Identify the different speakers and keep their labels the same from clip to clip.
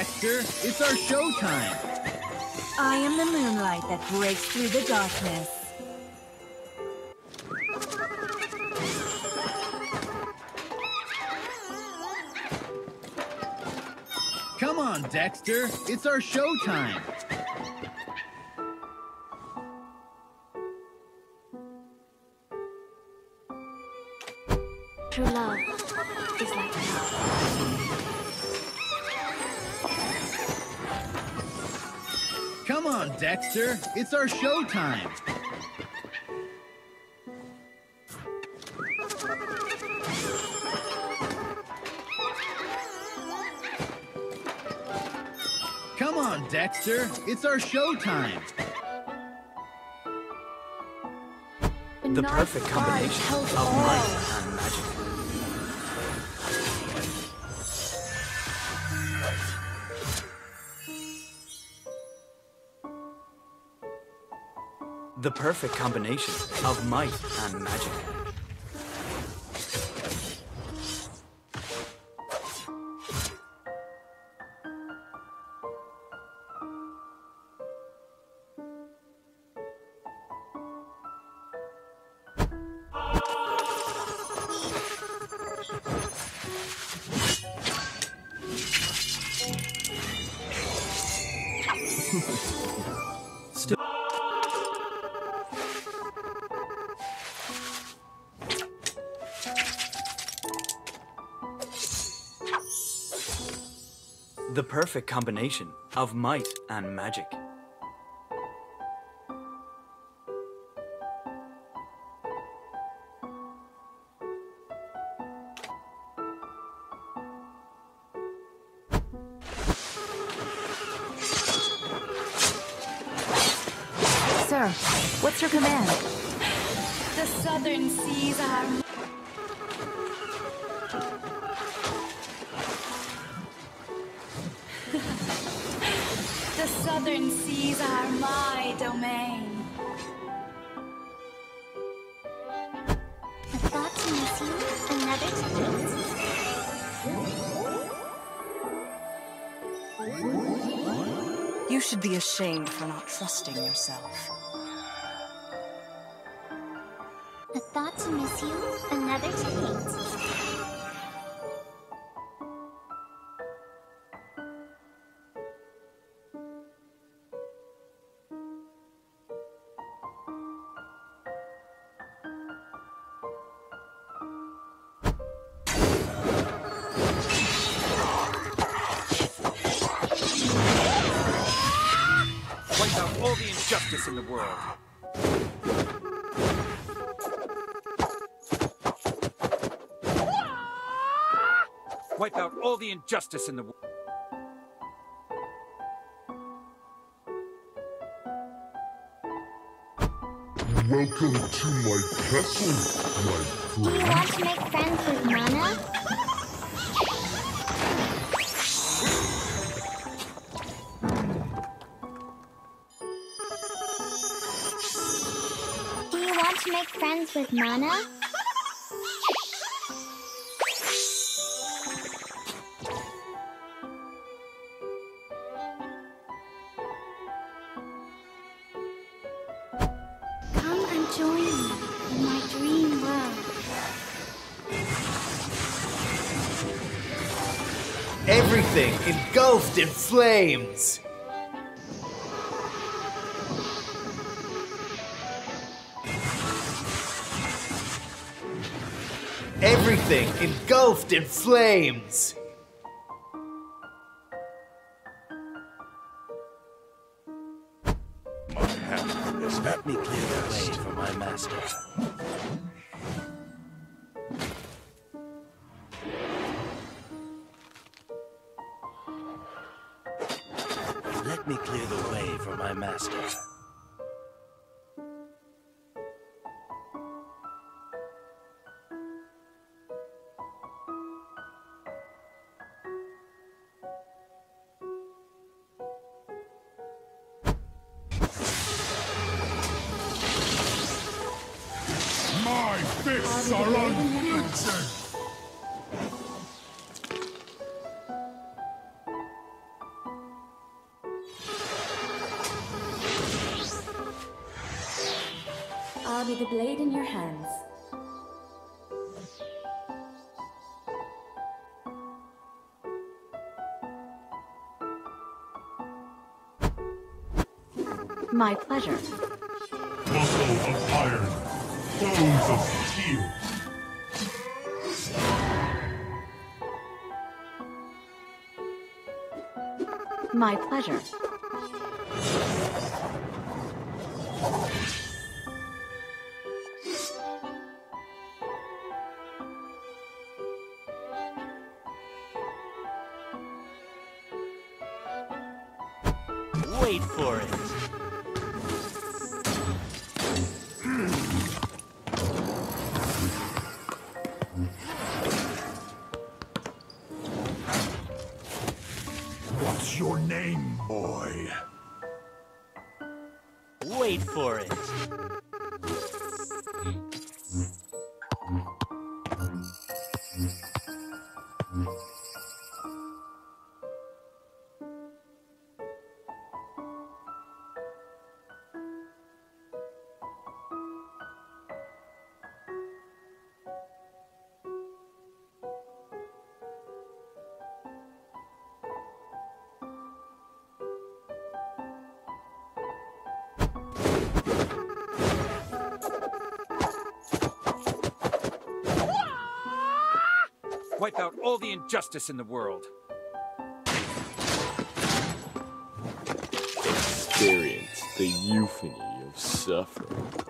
Speaker 1: Dexter. It's our showtime.
Speaker 2: I am the moonlight that breaks through the darkness.
Speaker 1: Come on, Dexter. It's our showtime.
Speaker 3: True love is like love.
Speaker 1: On, Dexter. It's our showtime. Come on, Dexter. It's our showtime.
Speaker 4: The perfect combination of
Speaker 3: all.
Speaker 4: The perfect combination of might and magic. The perfect combination of might and magic.
Speaker 2: Sir, what's your command?
Speaker 3: The southern seas are southern seas are my domain.
Speaker 5: A thought to miss you, another to hate.
Speaker 2: You should be ashamed for not trusting yourself.
Speaker 5: A thought to miss you, another to hate.
Speaker 6: Out all the injustice in the world. Wipe out all the injustice in the world.
Speaker 7: Welcome to my castle, my friend.
Speaker 5: Do you want to make friends with Mana? Friends with Mana? Come and join me in my dream world.
Speaker 8: Everything engulfed in flames. Everything engulfed in flames.
Speaker 9: Let me clear the way for my master. Let me clear the way for my master.
Speaker 7: fists are unblinking!
Speaker 3: I'll be the blade in your hands.
Speaker 10: My pleasure.
Speaker 7: Muscle of iron bones of steel.
Speaker 10: My pleasure.
Speaker 9: Wait for it.
Speaker 7: Your name, boy?
Speaker 9: Wait for it.
Speaker 6: Wipe out all the injustice in the world.
Speaker 5: Experience the euphony of suffering.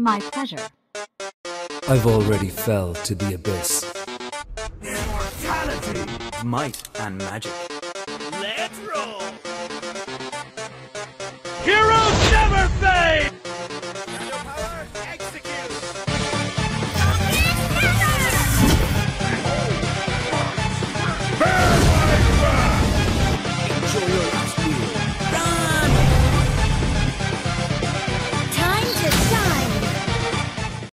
Speaker 10: My pleasure.
Speaker 11: I've already fell to the abyss.
Speaker 4: Immortality! might and magic.
Speaker 9: Let's roll!
Speaker 6: Heroes never